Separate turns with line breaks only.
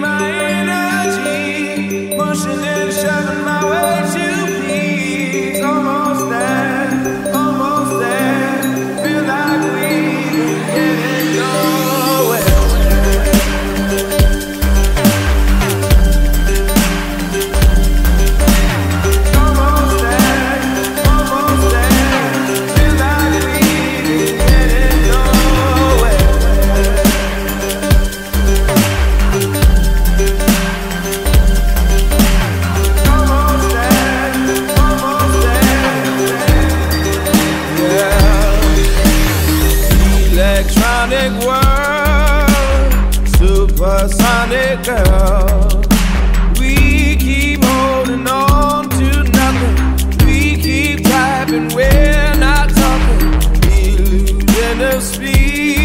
my energy, pushing and shoving my way to electronic world, supersonic girl. We keep holding on to nothing. We keep driving, we're not talking. Illusion of speed.